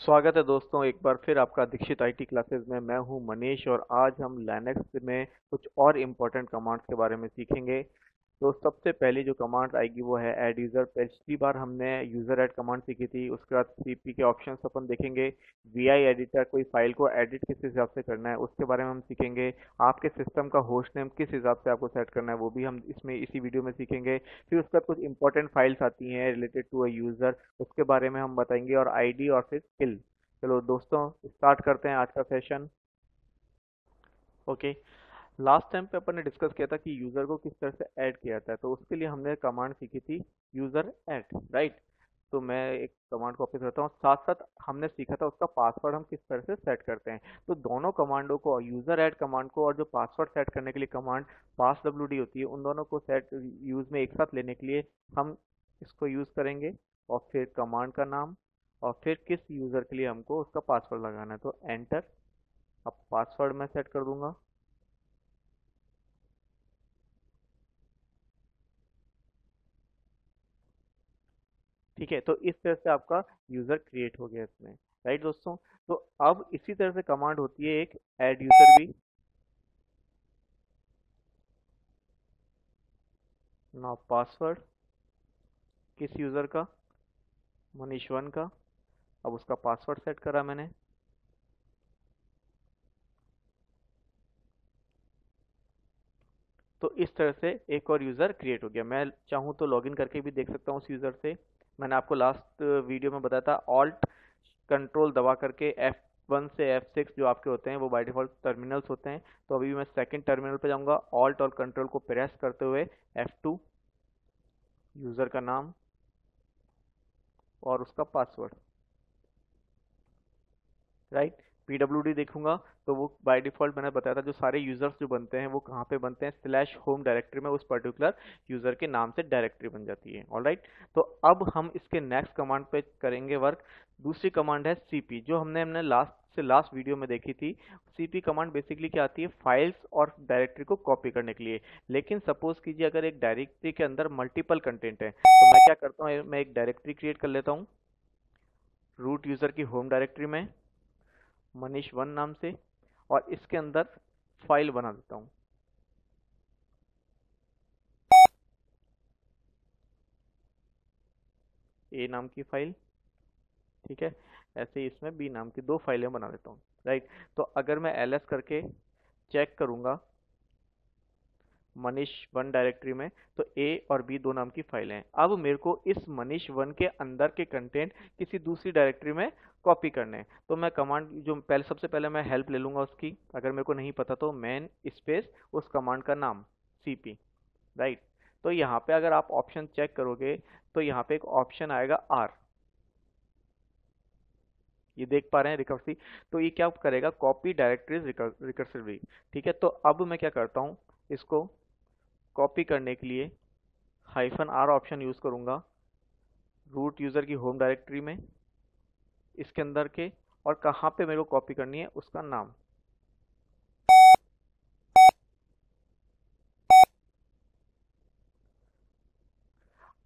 स्वागत है दोस्तों एक बार फिर आपका दीक्षित आईटी क्लासेस में। मैं हूँ मनीष और आज हम लैनक्स में कुछ और इम्पोर्टेंट कमांड्स के बारे में सीखेंगे। तो सबसे पहले जो कमांड आएगी वो है ऐड यूज़र पिछली बार हमने यूज़र ऐड कमांड सीखी थी, उसके बाद सीपी के ऑप्शंस अपन देखेंगे। वीआई एडिटर कोई फ़ाइल को एडिट किस हिसाब से करना है, उसके बारे में हम सीखेंगे। आपके सिस्टम का होस्ट नेम किस हिसाब से आपको सेट करना है, वो भी हम इसमें इसी वीडियो में सीखेंगे। फिर उसके बाद कुछ इंपॉर्टेंट फाइल्स आती हैं रिलेटेड टू अ यूज़र उसके बारे में हम बताएँगे, और आईडी और फिर स्किल चलो दोस्तों स्टार्ट करते हैं आज का सेशन ओके लास्ट टाइम पे अपन ने डिस्कस किया था कि यूज़र को किस तरह से ऐड किया जाता है तो उसके लिए हमने कमांड सीखी थी यूज़र ऐड राइट तो मैं एक कमांड कॉपी करता हूँ साथ साथ हमने सीखा था उसका पासवर्ड हम किस तरह से सेट करते हैं। तो दोनों कमांडों को यूज़र ऐड कमांड को और जो पासवर्ड सेट करने के लिए कमांड पास डब्ल्यू होती है, उन दोनों को सेट यूज़ में एक साथ लेने के लिए हम इसको यूज़ करेंगे और फिर कमांड का नाम और फिर किस यूज़र के लिए हमको उसका पासवर्ड लगाना है। तो एंटर अब पासवर्ड मैं सेट कर दूँगा। ठीक है तो इस तरह से आपका यूज़र क्रिएट हो गया इसमें राइट दोस्तों? तो अब इसी तरह से कमांड होती है एक एड यूज़र भी। नाउ पासवर्ड किस यूज़र का? मनीष वन का। अब उसका पासवर्ड सेट करा मैंने। तो इस तरह से एक और यूज़र क्रिएट हो गया। मैं चाहूँ तो लॉगिन करके भी देख सकता हूँ उस यूज़र से। मैंने आपको लास्ट वीडियो में बताया था ऑल्ट कंट्रोल दबा करके एफ़ वन से एफ़ सिक्स जो आपके होते हैं, वो बाई डिफ़ॉल्ट टर्मिनल्स होते हैं। तो अभी मैं सेकंड टर्मिनल पे जाऊँगा ऑल्ट और कंट्रोल को प्रेस करते हुए एफ़ टू यूज़र का नाम और उसका पासवर्ड राइट पीडब्ल्यूडी देखूँगा तो वो बाय डिफ़ॉल्ट मैंने बताया था जो सारे यूज़र्स जो बनते हैं, वो कहाँ पे बनते हैं स्लैश होम डायरेक्टरी में उस पर्टिकुलर यूज़र के नाम से डायरेक्टरी बन जाती है ऑल राइट तो अब हम इसके नेक्स्ट कमांड पे करेंगे वर्क दूसरी कमांड है सीपी जो हमने हमने लास्ट से लास्ट वीडियो में देखी थी। सीपी कमांड बेसिकली क्या आती है? फाइल्स और डायरेक्टरी को कॉपी करने के लिए। लेकिन सपोज़ कीजिए अगर एक डायरेक्टरी के अंदर मल्टीपल कंटेंट है तो मैं क्या करता हूँ, मैं एक डायरेक्टरी क्रिएट कर लेता हूँ। रूट यूज़र की होम डायरेक्टरी में। मनीष वन नाम से, और इसके अंदर फ़ाइल बना देता हूँ। ए नाम की फ़ाइल, ठीक है? ऐसे ही इसमें बी नाम की दो फाइलें बना देता हूँ, राइट? तो अगर मैं एलएस करके चेक करूँगा मनीष वन डायरेक्टरी में तो ए और बी दो नाम की फाइलें हैं। अब मेरे को इस मनीष वन के अंदर के कंटेंट किसी दूसरी डायरेक्टरी में कॉपी करने हैं। तो मैं कमांड जो पहले, सबसे पहले मैं हेल्प ले लूँगा उसकी। अगर मेरे को नहीं पता तो मैन स्पेस उस कमांड का नाम सी राइट तो यहाँ पे अगर आप ऑप्शन चेक करोगे तो यहाँ पे एक ऑप्शन आएगा आर ये देख पा रहे हैं रिकर्सिव तो ये क्या करेगा? कॉपी डायरेक्टरीज रिकर्सिवली ठीक है तो अब मैं क्या करता हूँ? इसको कॉपी करने के लिए हाइफन आर ऑप्शन यूज़ करूँगा रूट यूज़र की होम डायरेक्टरी में, इसके अंदर के, और कहाँ पे मेरे को कॉपी करनी है, उसका नाम।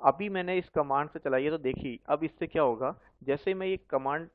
अभी मैंने इस कमांड से चलाई है तो देखिए, अब इससे क्या होगा, जैसे मैं ये कमांड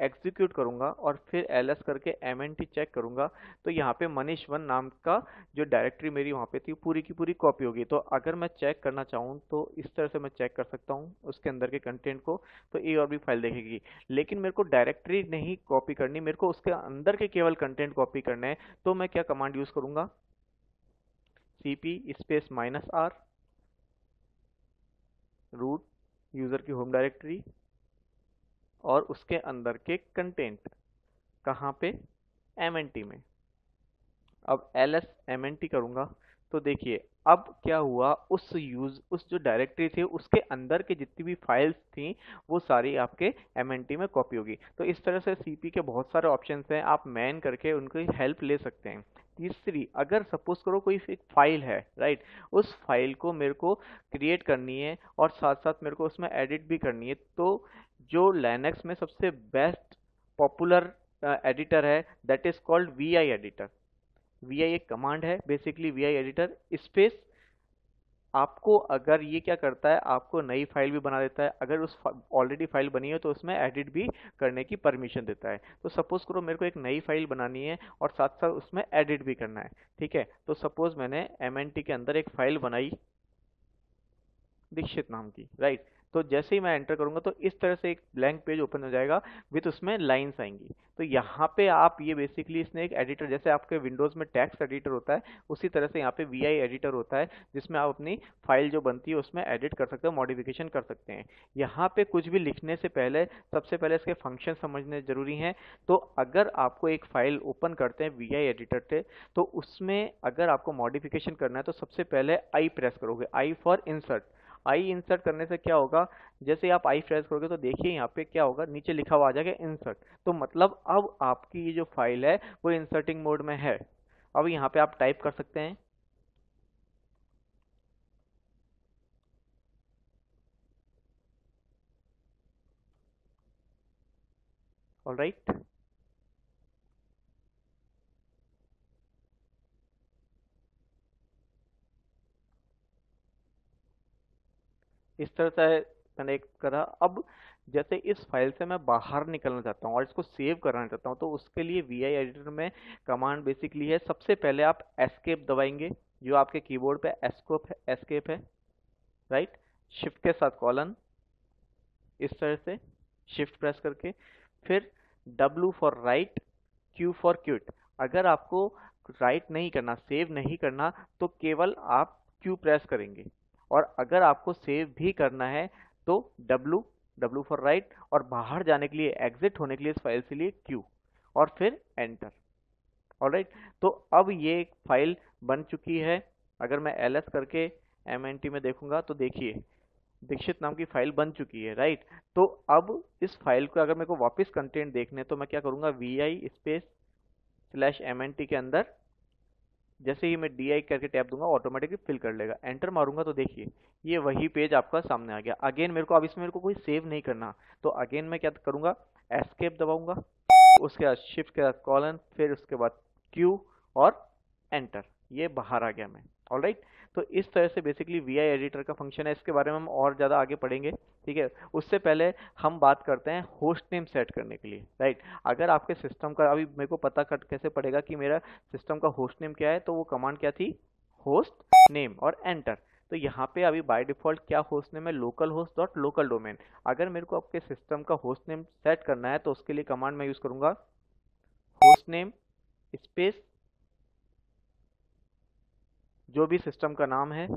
एग्जीक्यूट करूँगा और फिर एलएस करके एमएनटी चेक करूँगा। तो यहाँ पे मनीष वन नाम का जो डायरेक्टरी मेरी वहाँ पे थी, पूरी की पूरी कॉपी होगी। तो अगर मैं चेक करना चाहूँ तो इस तरह से मैं चेक कर सकता हूँ उसके अंदर के कंटेंट को तो ए और भी फ़ाइल देखेगी। लेकिन मेरे को डायरेक्टरी नहीं कॉपी करनी, मेरे को उसके अंदर के केवल कंटेंट कॉपी करने हैं तो मैं क्या कमांड यूज़ करूँगा? C P space minus R root user की होम डायरेक्टरी और उसके अंदर के कंटेंट कहाँ पे? एमएनटी में। अब L S M N T करूँगा तो देखिए, अब क्या हुआ? उस यूज़ उस जो डायरेक्टरी थी, उसके अंदर के जितनी भी फाइल्स थी, वो सारी आपके एमएनटी में कॉपी होगी। तो इस तरह से सीपी के बहुत सारे ऑप्शन हैं, आप मैन करके उनकी हेल्प ले सकते हैं। तीसरी, अगर सपोज़ करो कोई एक फ़ाइल है राइट उस फ़ाइल को मेरे को क्रिएट करनी है और साथ साथ मेरे को उसमें एडिट भी करनी है तो जो लैनक्स में सबसे बेस्ट पॉपुलर एडिटर है that is called V I editor V I एक कमांड है basically V I editor space आपको अगर ये क्या करता है, आपको नई फ़ाइल भी बना देता है। अगर उस ऑलरेडी फ़ाइल बनी हो तो उसमें एडिट भी करने की परमिशन देता है। तो सपोज़ करो मेरे को एक नई फ़ाइल बनानी है और साथ साथ उसमें एडिट भी करना है, ठीक है? तो सपोज़ मैंने एमएनटी के अंदर एक फ़ाइल बनाई, दीक्षित नाम की राइट तो जैसे ही मैं एंटर करूँगा तो इस तरह से एक ब्लैंक पेज ओपन हो जाएगा विथ उसमें लाइन्स आएँगी। तो यहाँ पे आप ये बेसिकली इसने एक एडिटर जैसे आपके विंडोज़ में टेक्स्ट एडिटर होता है, उसी तरह से यहाँ पे वी आई एडिटर होता है, जिसमें आप अपनी फ़ाइल जो बनती है उसमें एडिट कर सकते हो मॉडिफिकेशन कर सकते हैं। यहाँ पे कुछ भी लिखने से पहले, सबसे पहले इसके फ़ंक्शन समझने ज़रूरी हैं। तो अगर आपको एक फ़ाइल ओपन करते हैं वी आई एडिटर से तो उसमें अगर आपको मॉडिफिकेशन करना है तो सबसे पहले आई प्रेस करोगे I for insert I insert करने से क्या होगा? जैसे आप आई फ्रेस करोगे तो देखिए यहाँ पे क्या होगा? नीचे लिखा हुआ आ जाएगा इंसर्ट तो मतलब अब आपकी ये जो फ़ाइल है, वो इंसर्टिंग मोड में है। अब यहाँ पे आप टाइप कर सकते हैं। Right right. इस तरह से मैंने एक करा। अब जैसे इस फ़ाइल से मैं बाहर निकलना चाहता हूँ और इसको सेव करना चाहता हूँ तो उसके लिए वी आई एडिटर में कमांड बेसिकली है। सबसे पहले आप एस्केप दबाएँगे, जो आपके कीबोर्ड पे एस्कोप है एस्केप है राइट शिफ्ट के साथ कॉलन इस तरह से शिफ्ट प्रेस करके। फिर W for write Q for quit अगर आपको राइट नहीं करना सेव नहीं करना तो केवल आप क्यू प्रेस करेंगे। और अगर आपको सेव भी करना है तो W W फॉर राइट और बाहर जाने के लिए एग्जिट होने के लिए इस फ़ाइल से लिए Q और फिर एंटर ऑलराइट तो अब ये फ़ाइल बन चुकी है। अगर मैं ls करके mnt में देखूँगा तो देखिए, दीक्षित नाम की फ़ाइल बन चुकी है राइट तो अब इस फ़ाइल को अगर मेरे को वापस कंटेंट देखने तो मैं क्या करूँगा? V I space slash M N T के अंदर जैसे ही मैं डी आई करके टैप दूँगा ऑटोमेटिकली फिल कर लेगा। एंटर मारूँगा तो देखिए, ये वही पेज आपका सामने आ गया। अगेन मेरे को अब इसमें मेरे को कोई सेव नहीं करना। तो अगेन मैं क्या करूँगा? एस्केप दबाऊँगा, उसके बाद शिफ्ट के बाद कॉलन फिर उसके बाद क्यू और एंटर ये बाहर आ गया मैं। ऑल राइट तो इस तरह से बेसिकली वी आई एडिटर का फ़ंक्शन है, इसके बारे में हम और ज़्यादा आगे पढ़ेंगे, ठीक है? उससे पहले हम बात करते हैं होस्ट नेम सेट करने के लिए राइट अगर आपके सिस्टम का, अभी मेरे को पता कर, कैसे पड़ेगा कि मेरा सिस्टम का होस्ट नेम क्या है तो वो कमांड क्या थी? होस्ट नेम और एंटर तो यहाँ पे अभी बाय डिफ़ॉल्ट क्या होस्ट नेम है? Local host dot local domain अगर मेरे को आपके सिस्टम का होस्ट नेम सेट करना है तो उसके लिए कमांड मैं यूज़ करूँगा होस्ट नेम स्पेस जो भी सिस्टम का नाम है,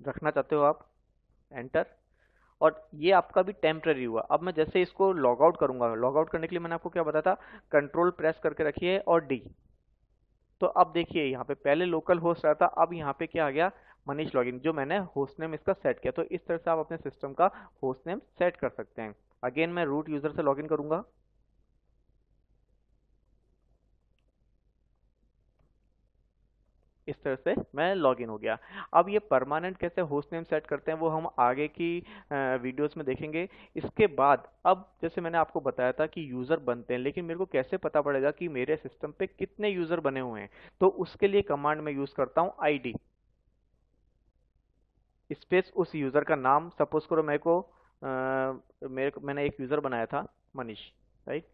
रखना चाहते हो आप एंटर और ये आपका भी टेम्प्रेरी हुआ। अब मैं जैसे इसको लॉग आउट करूँगा। लॉग आउट करने के लिए मैंने आपको क्या बताया था? कंट्रोल प्रेस करके रखिए और डी तो अब देखिए, यहाँ पे पहले लोकल होस्ट रहा था, अब यहाँ पे क्या आ गया? मनीष लॉगिन जो मैंने होस्ट नेम इसका सेट किया। तो इस तरह से आप अपने सिस्टम का होस्ट नेम सेट कर सकते हैं। अगेन मैं रूट यूज़र से लॉगिन करूँगा। इस तरह से मैं लॉगिन हो गया। अब ये परमानेंट कैसे होस्ट नेम सेट करते हैं वो हम आगे की वीडियोस में देखेंगे। इसके बाद अब जैसे मैंने आपको बताया था कि यूज़र बनते हैं लेकिन मेरे को कैसे पता पड़ेगा कि मेरे सिस्टम पे कितने यूज़र बने हुए हैं? तो उसके लिए कमांड में यूज़ करता हूँ आई डी स्पेस उस यूज़र का नाम सपोज़ करो मेरे को आ, मेरे मैंने एक यूज़र बनाया था मनीष राइट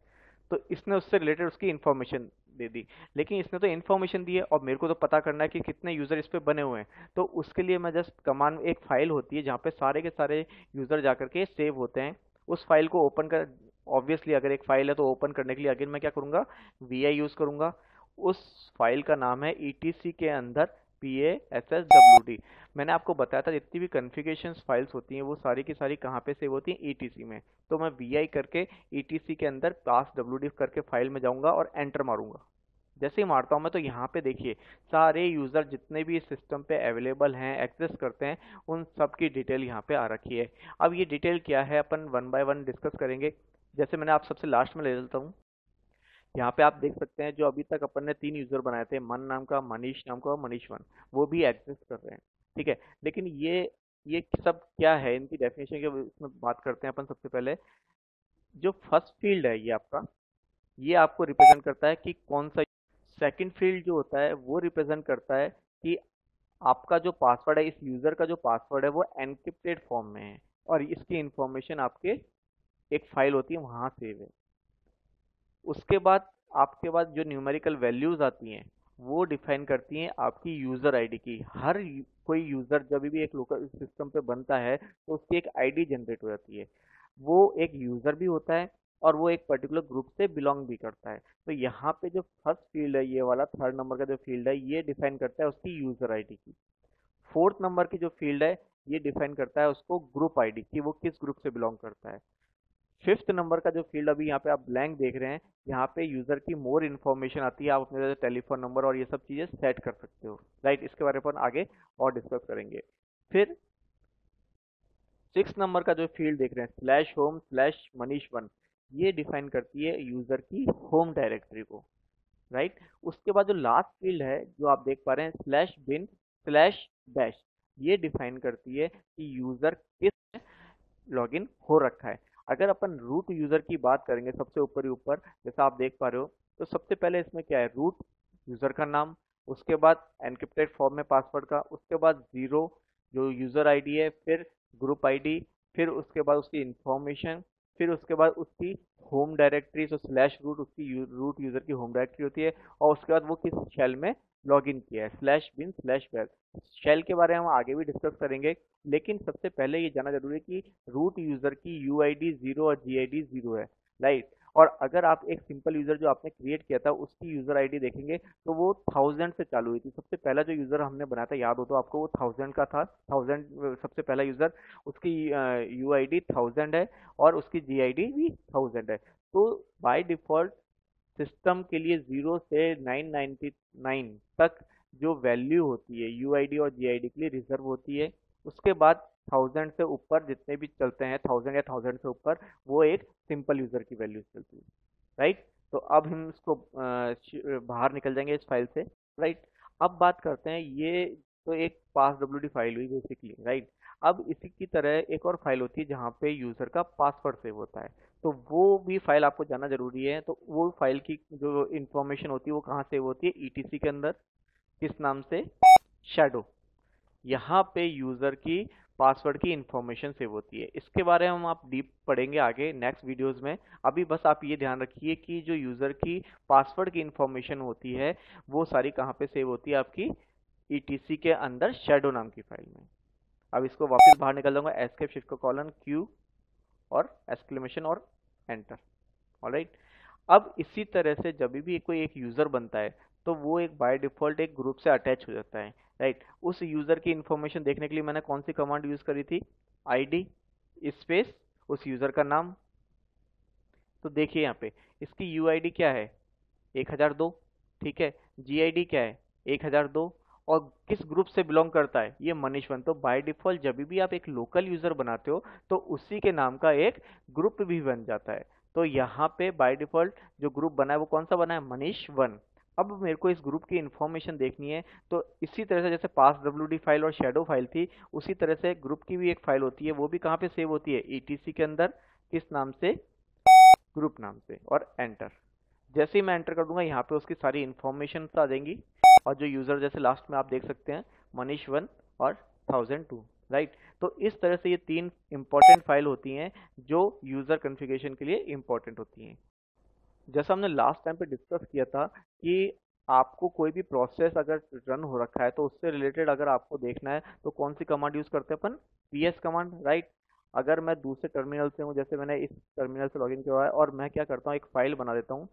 तो इसने उससे रिलेटेड उसकी इन्फॉर्मेशन दे दी। लेकिन इसने तो इन्फॉर्मेशन दी है और मेरे को तो पता करना है कि कितने यूज़र इस पर बने हुए हैं। तो उसके लिए मैं जस्ट कमांड एक फ़ाइल होती है जहाँ पे सारे के सारे यूज़र जा करके सेव होते हैं। उस फ़ाइल को ओपन कर ऑब्वियसली अगर एक फ़ाइल है तो ओपन करने के लिए अगेन मैं क्या करूँगा? वी यूज़ करूँगा। उस फ़ाइल का नाम है ईटीसी के अंदर P A S S W D मैंने आपको बताया था जितनी भी कन्फिगेशन फाइल्स होती हैं, वो सारी की सारी कहाँ पे सेव होती हैं? ई टी सी में। तो मैं वी आई करके ई टी सी के अंदर पास डब्ल्यू डी करके फ़ाइल में जाऊँगा और एंटर मारूँगा। जैसे ही मारता हूँ मैं तो यहाँ पे देखिए, सारे यूज़र जितने भी सिस्टम पे अवेलेबल हैं एक्सेस करते हैं, उन सब की डिटेल यहाँ पे आ रखी है। अब ये डिटेल क्या है? अपन वन बाय वन डिस्कस करेंगे। जैसे मैंने आप सबसे लास्ट में ले लेता हूँ। यहाँ पे आप देख सकते हैं जो अभी तक अपन ने तीन यूज़र बनाए थे, मन नाम का, मनीष नाम का और मनीष वन, वो भी एक्सेस कर रहे हैं, ठीक है? लेकिन ये ये सब क्या है? इनकी डेफिनेशन के इसमें बात करते हैं अपन सबसे पहले। जो फ़र्स्ट फ़ील्ड है ये आपका, ये आपको रिप्रेजेंट करता है कि कौन सा सेकंड फ़ील्ड जो होता है, वो रिप्रेजेंट करता है कि आपका जो पासवर्ड है, इस यूज़र का जो पासवर्ड है, वो एनक्रिप्टेड फॉर्म में है और इसकी इंफॉर्मेशन आपके एक फ़ाइल होती है, वहाँ सेव है। उसके बाद, आपके पास जो न्यूमेरिकल वैल्यूज़ आती हैं, वो डिफाइन करती हैं आपकी यूज़र आईडी की। हर कोई यूज़र जब भी एक लोकल सिस्टम पे बनता है तो उसकी एक आईडी जनरेट हो जाती है। वो एक यूज़र भी होता है और वो एक पर्टिकुलर ग्रुप से बिलोंग भी करता है। तो यहाँ पे जो फ़र्स्ट फ़ील्ड है, ये वाला थर्ड नंबर का जो फ़ील्ड है, ये डिफाइन करता है उसकी यूज़र आईडी की। फोर्थ नंबर की जो फ़ील्ड है, ये डिफाइन करता है उसको ग्रुप आईडी की, वो किस ग्रुप से बिलोंग करता है। फिफ्थ नंबर का जो फ़ील्ड अभी यहाँ पे आप ब्लैंक देख रहे हैं, यहाँ पे यूज़र की मोर इन्फॉर्मेशन आती है, आप अपने टेलीफोन नंबर और ये सब चीज़ें सेट कर सकते हो। राइट इसके बारे में आगे और डिस्कस करेंगे। फिर सिक्स नंबर का जो फ़ील्ड देख रहे हैं slash home slash Manish one ये डिफाइन करती है यूज़र की होम डायरेक्टरी को। Right right? उसके बाद जो लास्ट फ़ील्ड है, जो आप देख पा रहे हैं स्लैश बिन स्लैश डैश ये डिफाइन करती है कि यूज़र किस लॉगिन हो रखा है। अगर अपन रूट यूज़र की बात करेंगे सबसे ऊपर ही ऊपर, जैसा आप देख पा रहे हो तो सबसे पहले इसमें क्या है? रूट यूज़र का नाम, उसके बाद एनक्रिप्टेड फॉर्म में पासवर्ड का, उसके बाद ज़ीरो जो यूज़र आईडी है, फिर ग्रुप आईडी फिर उसके बाद उसकी इंफॉर्मेशन फिर उसके बाद उसकी होम डायरेक्टरी स्लैश रूट उसकी रूट यूज़र की होम डायरेक्टरी होती है और उसके बाद वो किस शेल में लॉग इन किया है slash bin slash web shell के बारे में हम आगे भी डिस्कस करेंगे, लेकिन सबसे पहले ये जाना ज़रूरी है कि रूट यूज़र की यू आई डी ज़ीरो और जी आई डी ज़ीरो है राइट और अगर आप एक सिंपल यूज़र जो आपने क्रिएट किया था, उसकी यूज़र आईडी देखेंगे तो वो थाउज़ेंड से चालू हुई थी। सबसे पहला जो यूज़र हमने बनाया था, याद हो तो आपको, वो थाउज़ेंड का था। थाउज़ेंड सबसे पहला यूज़र उसकी यू आई डी थाउज़ेंड है और उसकी जी आई डी भी थाउज़ेंड है। तो बाई डिफ़ॉल्ट सिस्टम के लिए ज़ीरो से नाइन नाइन्टी नाइन तक जो वैल्यू होती है यू आई डी और जी आई डी के लिए रिज़र्व होती है। उसके बाद थाउज़ेंड से ऊपर जितने भी चलते हैं थाउज़ेंड या थाउज़ेंड से ऊपर, वो एक सिंपल यूज़र की वैल्यू चलती है राइट तो अब हम इसको बाहर निकल जाएँगे इस फ़ाइल से राइट अब बात करते हैं, ये तो एक पास डब्ल्यू फ़ाइल हुई बेसिकली राइट अब इसी की तरह एक और फ़ाइल होती है जहाँ पे यूज़र का पासवर्ड सेव होता है। तो वो भी फ़ाइल आपको जानना ज़रूरी है तो वो फ़ाइल की जो इंफॉर्मेशन होती है वो कहाँ सेव होती है? ईटीसी के अंदर, किस नाम से? शेडो यहाँ पे यूज़र की पासवर्ड की इन्फॉर्मेशन सेव होती है। इसके बारे में हम आप डीप पढ़ेंगे आगे नेक्स्ट वीडियोस में। अभी बस आप ये ध्यान रखिए कि जो यूज़र की पासवर्ड की इन्फॉर्मेशन होती है, वो सारी कहाँ पे सेव होती है आपकी? ईटीसी के अंदर शेडो नाम की फ़ाइल में। अब इसको वापस बाहर निकल जाऊँगा एस्केप शिफ्ट को कॉलन क्यू और एक्सक्लेमेशन और एंटर ऑलराइट अब इसी तरह से जब भी कोई एक यूज़र बनता है तो वो एक बाय डिफ़ॉल्ट एक ग्रुप से अटैच हो जाता है। राइट उस यूज़र की इन्फॉर्मेशन देखने के लिए मैंने कौन सी कमांड यूज़ करी थी? आईडी स्पेस उस यूज़र का नाम। तो देखिए यहाँ पे, इसकी यूआईडी क्या है? 1002 ठीक है? जीआईडी क्या है? 1002 और किस ग्रुप से बिलोंग करता है? ये मनीष वन तो बाय डिफ़ॉल्ट जब भी आप एक लोकल यूज़र बनाते हो तो उसी के नाम का एक ग्रुप भी बन जाता है। तो यहाँ पे बाय डिफ़ॉल्ट जो ग्रुप बना है, वो कौन सा बना है? मनीष वन अब मेरे को इस ग्रुप की इन्फॉर्मेशन देखनी है। तो इसी तरह से जैसे पास डब्ल्यू फ़ाइल और शेडो फ़ाइल थी, उसी तरह से ग्रुप की भी एक फ़ाइल होती है। वो भी कहाँ पे सेव होती है? ईटीसी के अंदर। किस नाम से? ग्रुप नाम से। और एंटर जैसे ही मैं एंटर कर दूँगा, यहाँ पे उसकी सारी इन्फॉर्मेशन आ जाएँगी। और जो यूज़र जैसे लास्ट में आप देख सकते हैं, मनीष वन और थाउज़ेंड टू राइट तो इस तरह से ये तीन इंपॉर्टेंट फ़ाइल होती हैं, जो यूज़र कन्फिगेशन के लिए इंपॉर्टेंट होती हैं। जैसा हमने लास्ट टाइम पे डिस्कस किया था कि आपको कोई भी प्रोसेस अगर रन हो रखा है तो उससे रिलेटेड अगर आपको देखना है तो कौन सी कमांड यूज़ करते हैं अपन? पीएस कमांड राइट अगर मैं दूसरे टर्मिनल से हूँ, जैसे मैंने इस टर्मिनल से लॉगिन किया है, और मैं क्या करता हूँ, एक फ़ाइल बना देता हूँ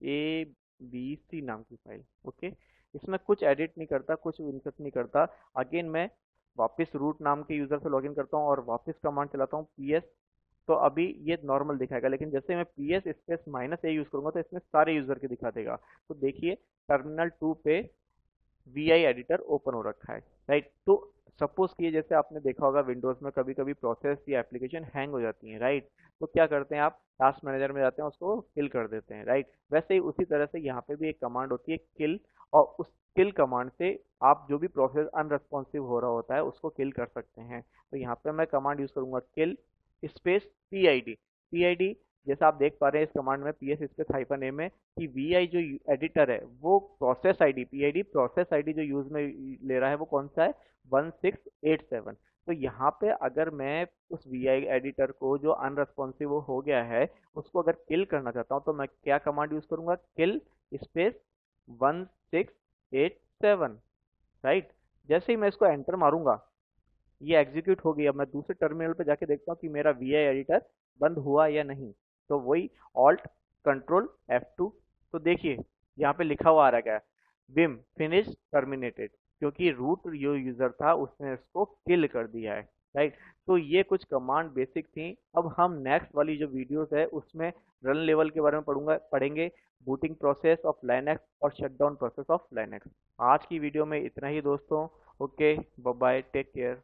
ए बी सी नाम की फ़ाइल ओके इसमें कुछ एडिट नहीं करता, कुछ इंसर्ट नहीं करता। अगेन मैं वापस रूट नाम के यूज़र से लॉगिन करता हूँ और वापस कमांड चलाता हूँ पी तो अभी ये नॉर्मल दिखाएगा, लेकिन जैसे मैं P S space minus A use करूँगा तो इसमें सारे यूज़र के दिखा देगा। तो देखिए टर्मिनल टू पे वी आई एडिटर ओपन हो रखा है राइट तो सपोज़ किए जैसे आपने देखा होगा विंडोज़ में कभी कभी प्रोसेस या एप्लीकेशन हैंग हो जाती है राइट तो क्या करते हैं आप टास्क मैनेजर में जाते हैं, उसको किल कर देते हैं राइट वैसे ही उसी तरह से यहाँ पे भी एक कमांड होती है किल और उस किल कमांड से आप जो भी प्रोसेस अनरेस्पॉन्सिव हो रहा होता है, उसको किल कर सकते हैं। तो यहाँ पे मैं कमांड यूज़ करूँगा kill space P I D P I D जैसा आप देख पा रहे हैं इस कमांड में P S space hyphen A में, कि वी आई जो एडिटर है, वो process ID P I D process ID जो यूज़ में ले रहा है, वो कौन सा है? वन सिक्स एट सेवन तो यहाँ पे अगर मैं उस वी आई एडिटर को जो अनरेस्पॉन्सिव हो गया है, उसको अगर किल करना चाहता हूँ तो मैं क्या कमांड यूज़ करूँगा? Kill space one six eight seven right जैसे ही मैं इसको एंटर मारूँगा ये एग्जीक्यूट हो गया मैं दूसरे टर्मिनल पे जाके देखता हूँ कि मेरा वी आई एडिटर बंद हुआ या नहीं। तो वही ऑल्ट कंट्रोल F2 तो देखिए, यहाँ पे लिखा हुआ आ रहा है विम फिनिश टर्मिनेटेड क्योंकि रूट जो यूज़र था, उसने इसको किल कर दिया है राइट तो ये कुछ कमांड बेसिक थी। अब हम नेक्स्ट वाली जो वीडियोस है, उसमें रन लेवल के बारे में पढ़ूँगा, पढ़ेंगे। बूटिंग प्रोसेस ऑफ़ लाइनेक्स और शटडाउन प्रोसेस ऑफ़ लाइनेक्स आज की वीडियो में इतना ही दोस्तों। Okay bye take care